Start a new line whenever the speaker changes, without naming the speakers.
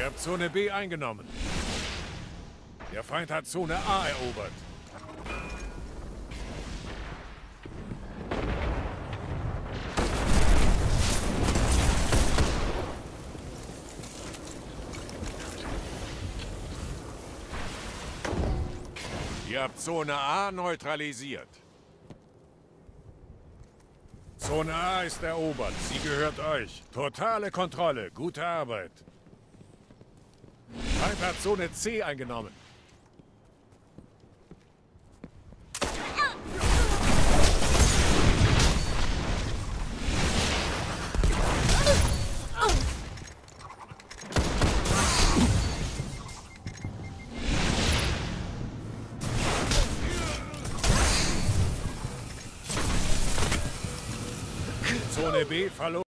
Ihr habt Zone B eingenommen. Der Feind hat Zone A erobert. Ihr habt Zone A neutralisiert. Zone A ist erobert. Sie gehört euch. Totale Kontrolle. Gute Arbeit. Feind hat Zone C eingenommen. Zone B verloren.